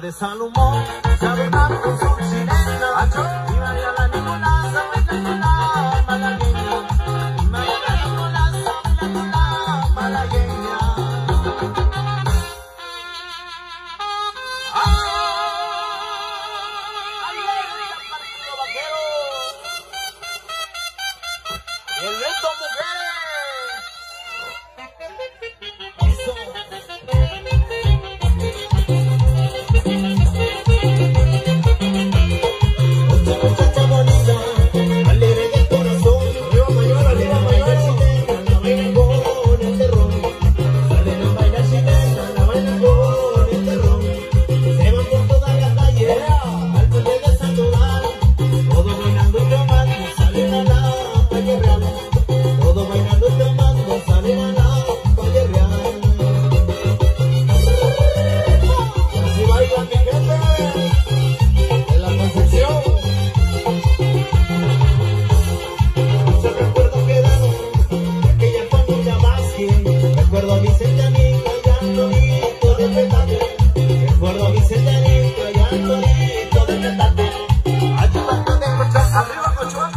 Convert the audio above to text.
de Salomón, sabe más con. Y María la Nicolás, sabe la malagueña. Y María la Nicolás, la malagueña. El resto mujeres. Recuerdo a Vicente Anito y. Recuerdo a Vicente y arriba